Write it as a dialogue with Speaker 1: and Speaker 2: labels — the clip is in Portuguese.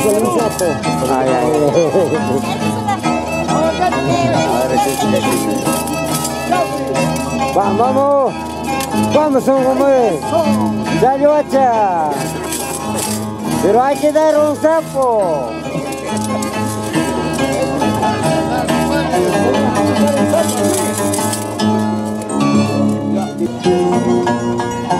Speaker 1: vamos vamos vamos, vamos, vamos, vamos, Vamos, vamos, vamos. vamos, vamos, vamos, vamos, Thank you.